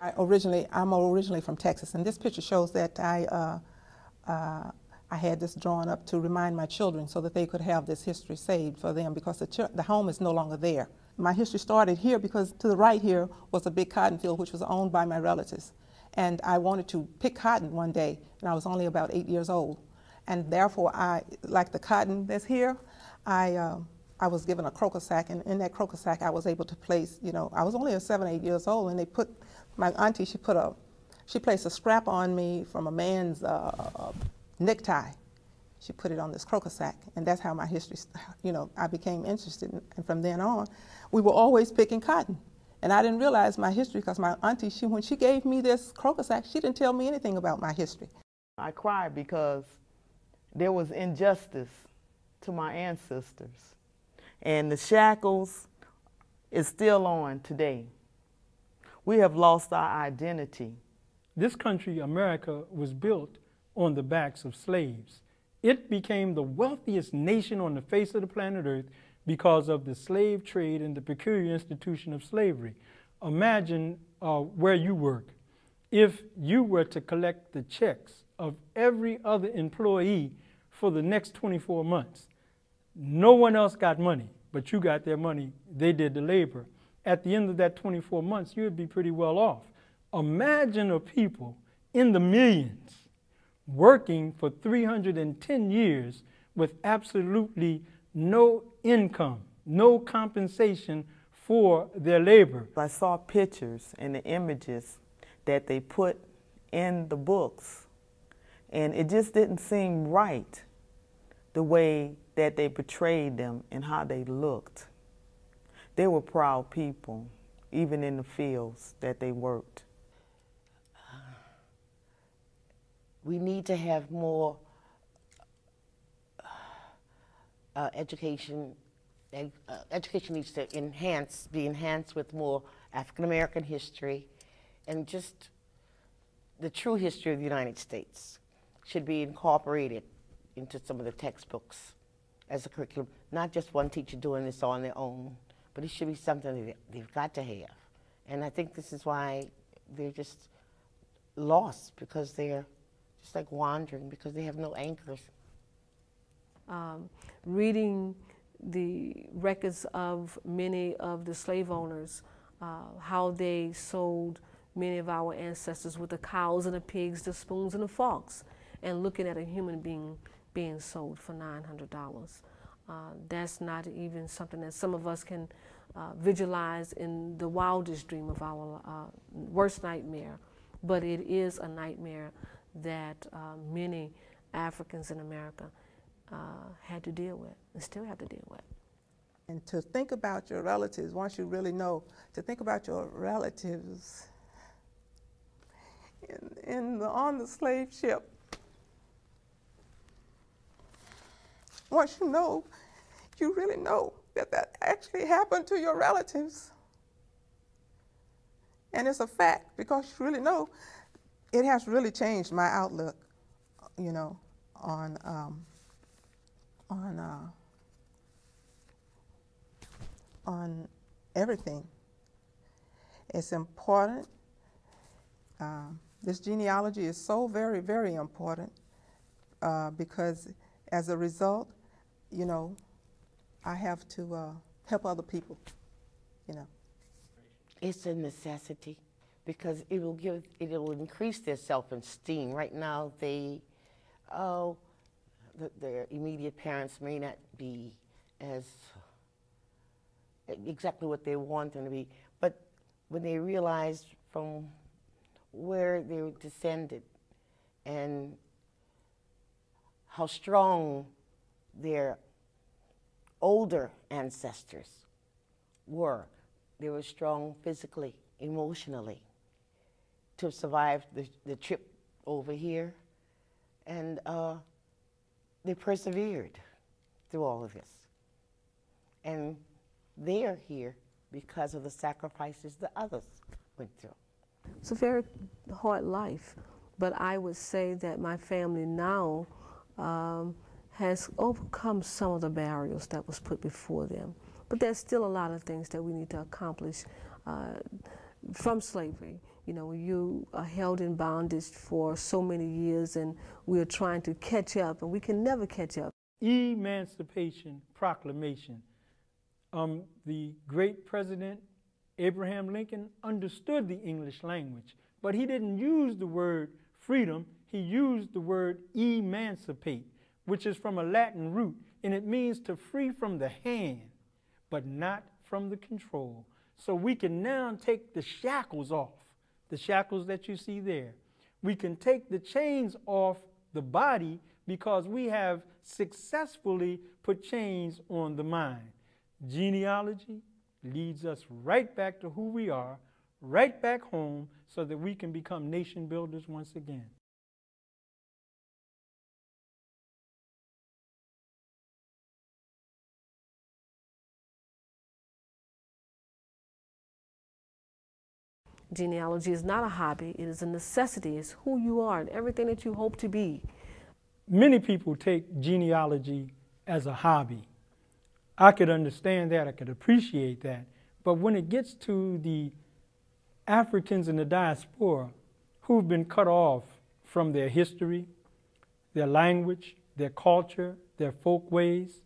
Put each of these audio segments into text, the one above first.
I originally, I'm originally from Texas, and this picture shows that I, uh, uh, I had this drawn up to remind my children so that they could have this history saved for them because the, the home is no longer there. My history started here because to the right here was a big cotton field which was owned by my relatives. And I wanted to pick cotton one day, and I was only about eight years old. And therefore, I, like the cotton that's here, I, uh, I was given a croaker sack, and in that croaker sack, I was able to place, you know, I was only seven, eight years old, and they put, my auntie, she put a, she placed a scrap on me from a man's uh, necktie. She put it on this croaker sack, and that's how my history, you know, I became interested. In, and from then on, we were always picking cotton. And I didn't realize my history because my auntie, she, when she gave me this croaker sack, she didn't tell me anything about my history. I cried because there was injustice to my ancestors. And the shackles is still on today. We have lost our identity. This country, America, was built on the backs of slaves. It became the wealthiest nation on the face of the planet Earth because of the slave trade and the peculiar institution of slavery. Imagine uh, where you work. If you were to collect the checks of every other employee for the next 24 months, no one else got money, but you got their money. They did the labor. At the end of that 24 months, you'd be pretty well off. Imagine a people in the millions working for 310 years with absolutely no income, no compensation for their labor. I saw pictures and the images that they put in the books, and it just didn't seem right the way that they portrayed them and how they looked. They were proud people, even in the fields that they worked. We need to have more uh, education, uh, education needs to enhance, be enhanced with more African American history and just the true history of the United States should be incorporated into some of the textbooks as a curriculum. Not just one teacher doing this on their own, but it should be something that they've got to have. And I think this is why they're just lost because they're just like wandering because they have no anchors um, reading the records of many of the slave owners, uh, how they sold many of our ancestors with the cows and the pigs, the spoons and the forks, and looking at a human being being sold for $900. Uh, that's not even something that some of us can uh, visualize in the wildest dream of our uh, worst nightmare, but it is a nightmare that uh, many Africans in America uh, had to deal with and still have to deal with. And to think about your relatives, once you really know, to think about your relatives in, in the, on the slave ship. Once you know, you really know that that actually happened to your relatives. And it's a fact because you really know it has really changed my outlook, you know, on um, on uh, on everything. It's important. Uh, this genealogy is so very, very important uh, because as a result, you know, I have to uh, help other people, you know. It's a necessity because it will give, it will increase their self-esteem. Right now, they, oh, the, their immediate parents may not be as exactly what they want them to be, but when they realize from where they were descended and how strong their older ancestors were, they were strong physically, emotionally, to survive the, the trip over here. And uh, they persevered through all of this. And they are here because of the sacrifices the others went through. It's a very hard life, but I would say that my family now um, has overcome some of the barriers that was put before them. But there's still a lot of things that we need to accomplish uh, from slavery You know, you are held in bondage for so many years and we're trying to catch up and we can never catch up. Emancipation Proclamation. Um, the great president Abraham Lincoln understood the English language, but he didn't use the word freedom, he used the word emancipate, which is from a Latin root, and it means to free from the hand, but not from the control. So we can now take the shackles off, the shackles that you see there. We can take the chains off the body because we have successfully put chains on the mind. Genealogy leads us right back to who we are, right back home, so that we can become nation builders once again. Genealogy is not a hobby, it is a necessity. It's who you are and everything that you hope to be. Many people take genealogy as a hobby. I could understand that, I could appreciate that. But when it gets to the Africans in the diaspora who've been cut off from their history, their language, their culture, their folkways,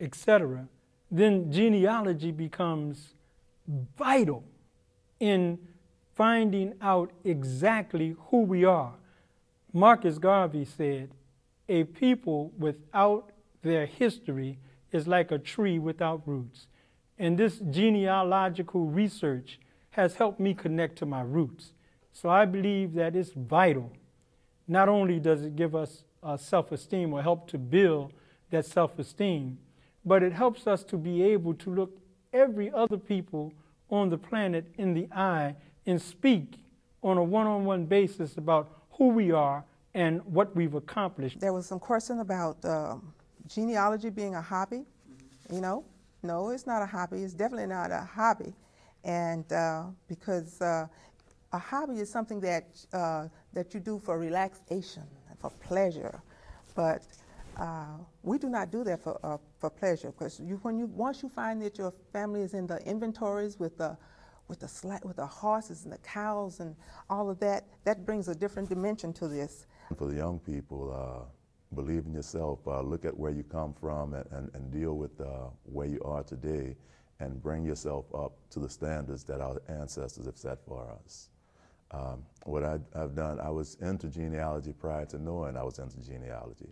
etc., then genealogy becomes vital in finding out exactly who we are. Marcus Garvey said, A people without their history is like a tree without roots. And this genealogical research has helped me connect to my roots. So I believe that it's vital. Not only does it give us uh, self esteem or help to build that self esteem, but it helps us to be able to look every other people on the planet in the eye and speak on a one on one basis about who we are and what we've accomplished. There was some question about um, genealogy being a hobby. You know, no, it's not a hobby. It's definitely not a hobby. And uh, because uh, a hobby is something that, uh, that you do for relaxation, for pleasure. But uh, we do not do that for, uh, for pleasure because you, when you, once you find that your family is in the inventories with the with the, with the horses and the cows and all of that, that brings a different dimension to this. For the young people, uh, believe in yourself, uh, look at where you come from and, and, and deal with uh, where you are today and bring yourself up to the standards that our ancestors have set for us. Um, what I, have done, I was into genealogy prior to knowing I was into genealogy.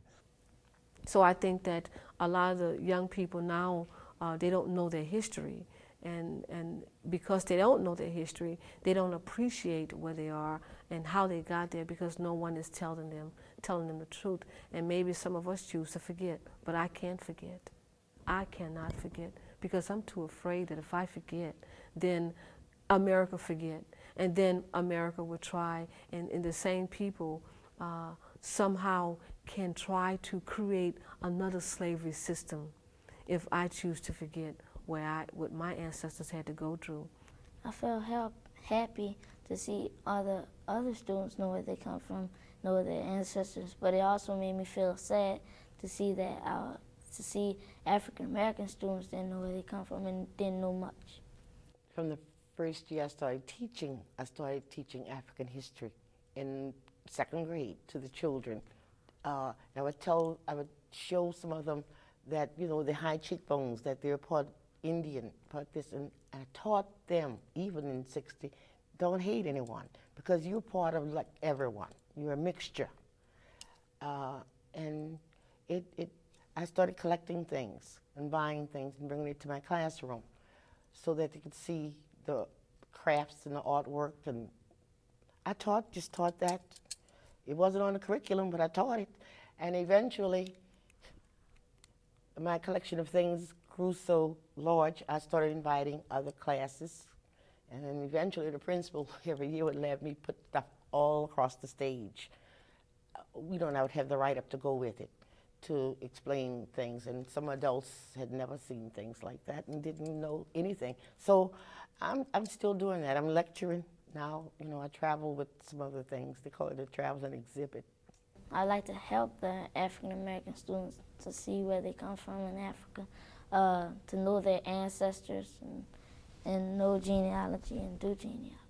So I think that a lot of the young people now, uh, they don't know their history and, and because they don't know their history, they don't appreciate where they are and how they got there because no one is telling them, telling them the truth. And maybe some of us choose to forget, but I can't forget. I cannot forget because I'm too afraid that if I forget, then America forget, and then America will try, and, and the same people uh, somehow can try to create another slavery system if I choose to forget where I, what my ancestors had to go through. I felt help, happy to see other other students know where they come from, know their ancestors, but it also made me feel sad to see that our, to see African American students didn't know where they come from and didn't know much. From the first year I started teaching, I started teaching African history in second grade to the children. Uh, I would tell, I would show some of them that, you know, the high cheekbones, that they're part Indian, and I taught them, even in 60, don't hate anyone because you're part of like everyone. You're a mixture. Uh, and it, it, I started collecting things and buying things and bringing it to my classroom so that they could see the crafts and the artwork. And I taught, just taught that. It wasn't on the curriculum, but I taught it. And eventually, my collection of things grew so large, I started inviting other classes. And then eventually the principal every year would let me put stuff all across the stage. Uh, we don't I would have the write-up to go with it to explain things. And some adults had never seen things like that and didn't know anything. So I'm, I'm still doing that. I'm lecturing now. You know, I travel with some other things. They call it a travel and exhibit. I like to help the African American students to see where they come from in Africa uh, to know their ancestors and, and know genealogy and do genealogy.